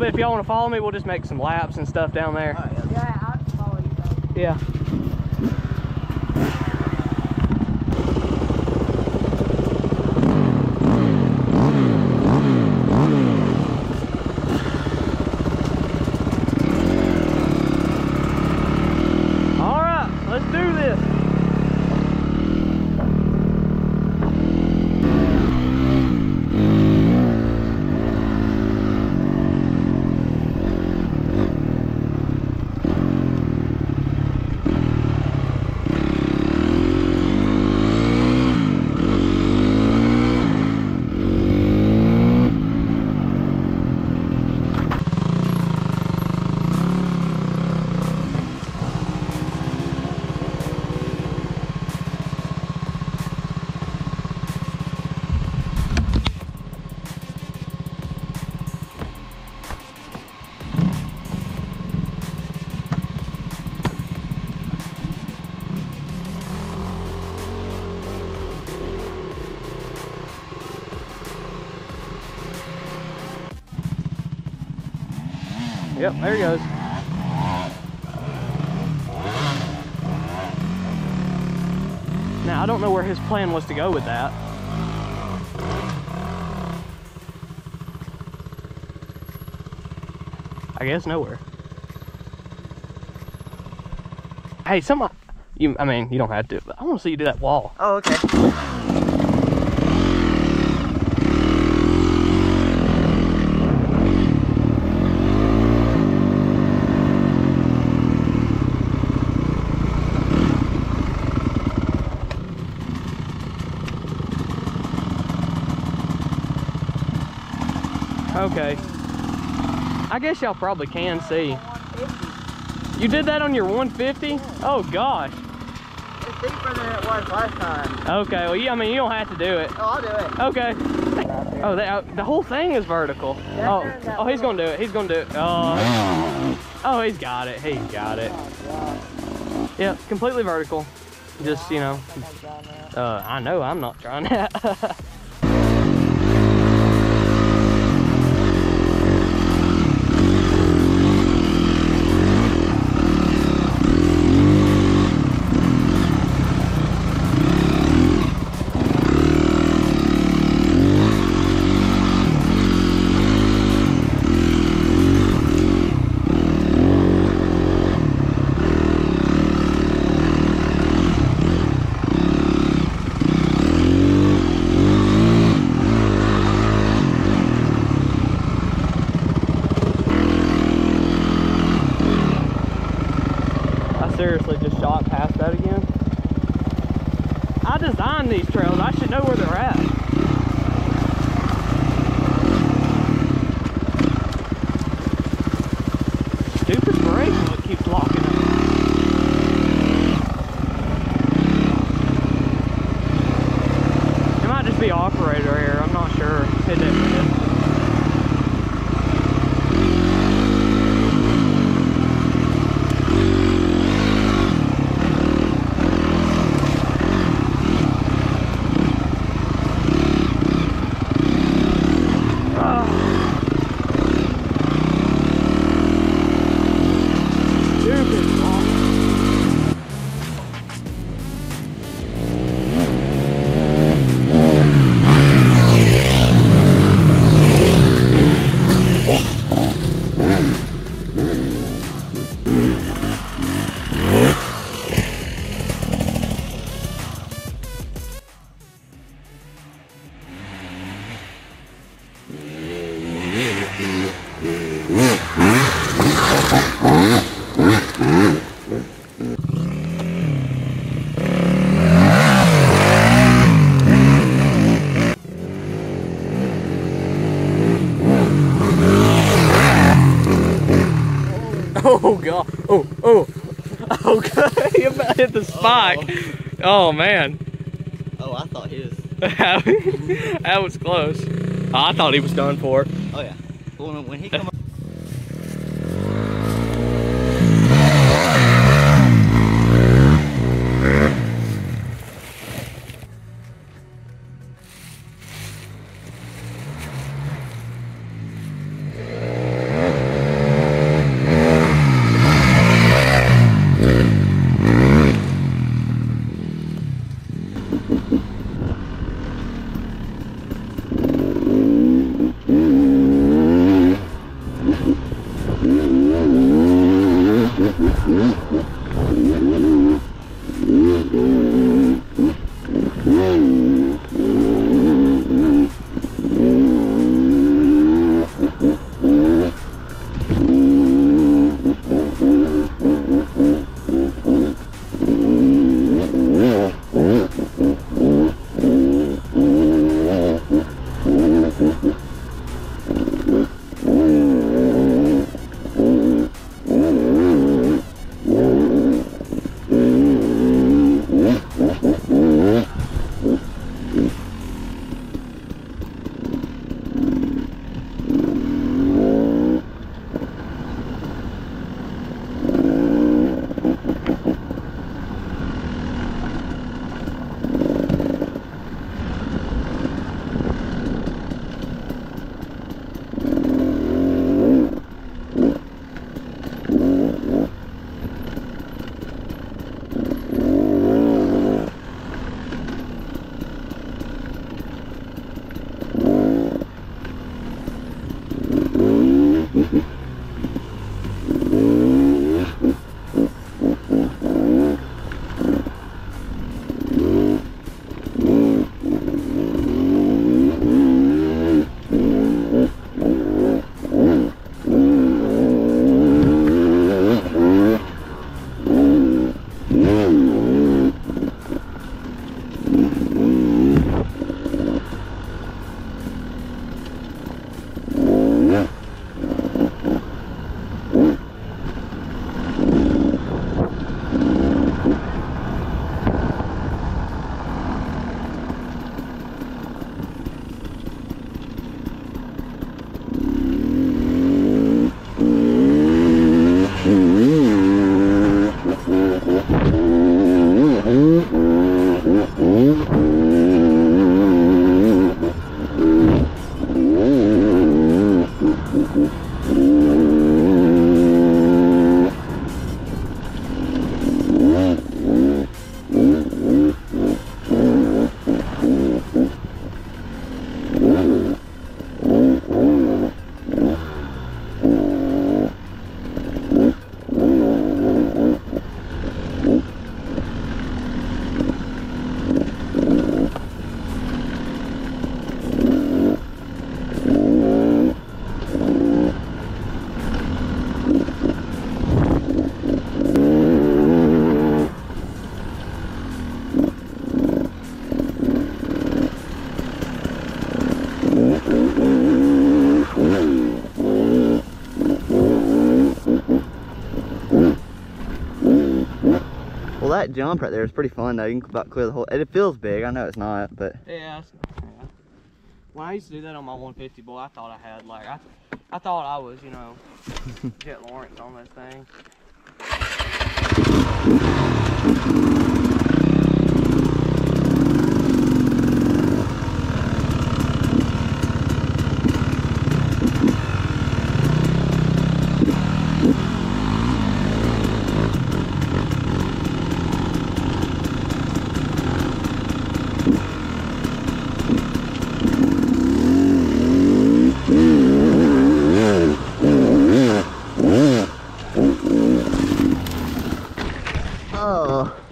bit. If y'all want to follow me, we'll just make some laps and stuff down there. Yeah, I'll follow you though. Yeah. Yep, there he goes. Now, I don't know where his plan was to go with that. I guess nowhere. Hey, some you I mean, you don't have to, but I want to see you do that wall. Oh, okay. Okay. I guess y'all probably can see. You did that on your 150? Oh gosh. It's deeper than it was last time. Okay, well, yeah, I mean, you don't have to do it. Oh, I'll do it. Okay. Oh, they, uh, the whole thing is vertical. Oh, oh, he's gonna do it. He's gonna do it. Oh, oh, he's got it. He's got it. Yeah. completely vertical. Just you know, uh, I know I'm not trying that. I seriously just shot past that again. I designed these trails. I should know where they're at. Spike. Oh, man. Oh, I thought his. that was close. Oh, I thought he was done for. Oh yeah. When, when he come that jump right there is pretty fun though. You can about clear the whole. It feels big. I know it's not, but Yeah, yeah. When I used to do that on my 150, boy, I thought I had like I, I thought I was, you know, Jett Lawrence on this thing. Oh.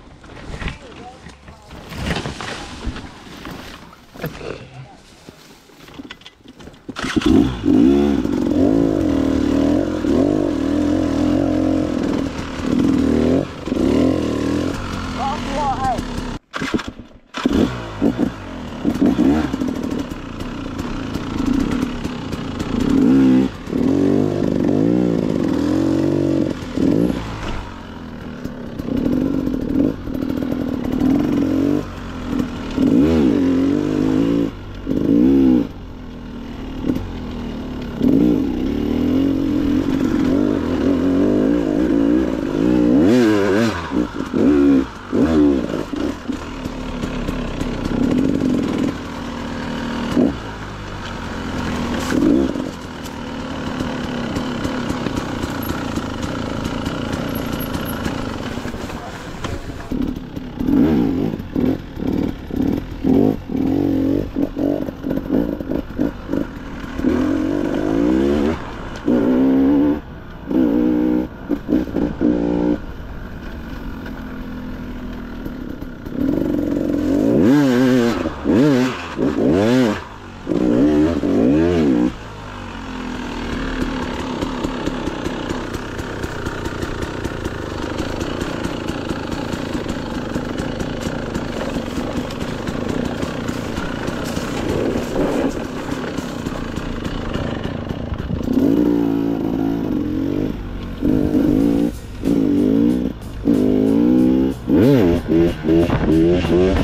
Yeah.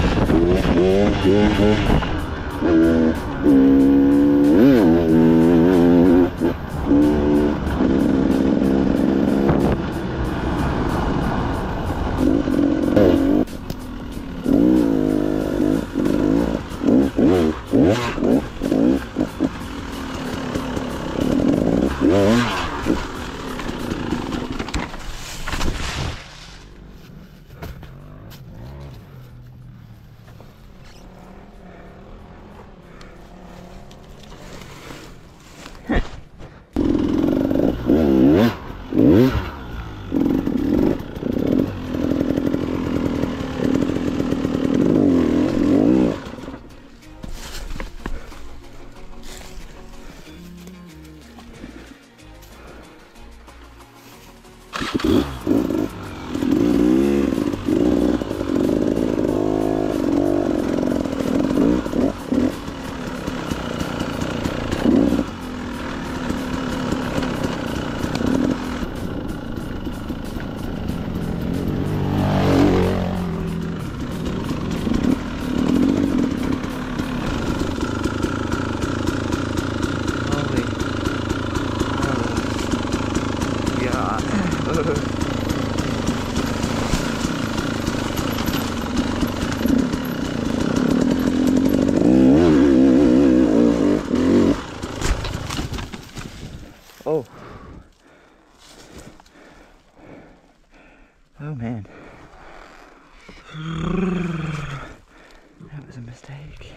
Was a mistake.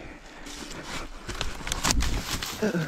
Okay,